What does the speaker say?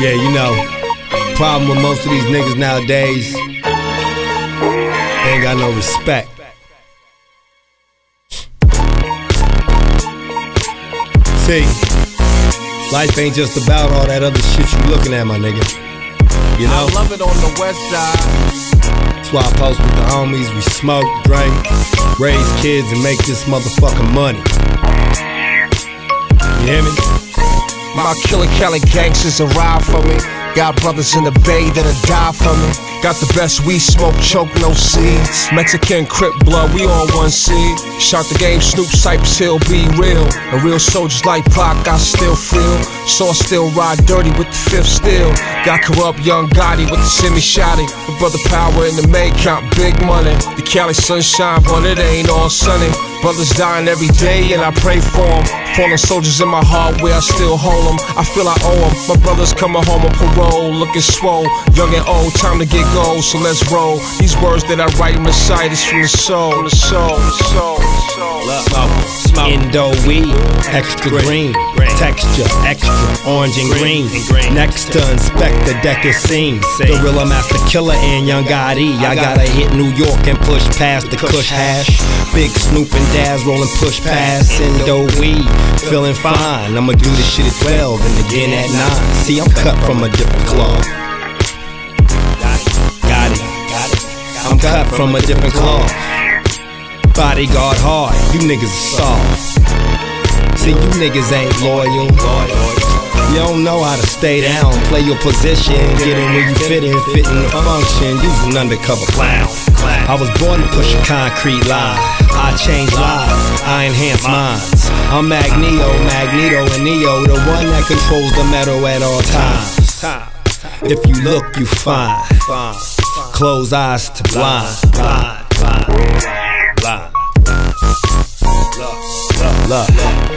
Yeah, you know, problem with most of these niggas nowadays, they ain't got no respect. See, life ain't just about all that other shit you looking at, my nigga. You know? I love it on the west side. That's why I post with the homies. We smoke, drink, raise kids, and make this motherfucking money. You hear me? My killer Cali gangsters arrive for me. Got brothers in the bay that'll die for me. Got the best we smoke, choke, no seeds. Mexican Crip blood, we on one seed. Shot the game, Snoop, Cypress Hill, B-Real. And real soldiers like Pac, I still feel. I still ride dirty with the fifth steel. Got Kurupt young Gotti with the semi shotty. My brother Power in the main count big money. The Cali sunshine, but it ain't all sunny. Brothers dying every day, and I pray for them. Fallen soldiers in my heart where I still hold them. I feel I owe them. My brothers coming home on parole, looking swole. Young and old, time to get gold, so let's roll. These words that I write in recite is from the soul, the soul, the soul, the soul. Indo weed, extra green, texture, extra orange and green. Next to inspect the deck of scenes. Gorilla Masta Killa and Young Gotti. I gotta hit New York and push past the Kush hash. Big Snoop and Daz rolling push past Indo weed, feeling fine. I'ma do this shit at 12 and again at 9. See, I'm cut from a different cloth. Got it. I'm cut from a different cloth. Bodyguard hard, you niggas soft. See, you niggas ain't loyal. You don't know how to stay down, play your position, get in where you fit in, fit in the function. You's an undercover clown. I was born to push a concrete line. I change lives, I enhance minds. I'm Magneto, Magneto, and Neo, the one that controls the metal at all times. If you look, you find. Close eyes to blind. Blind, blind, blind. Look, look, look.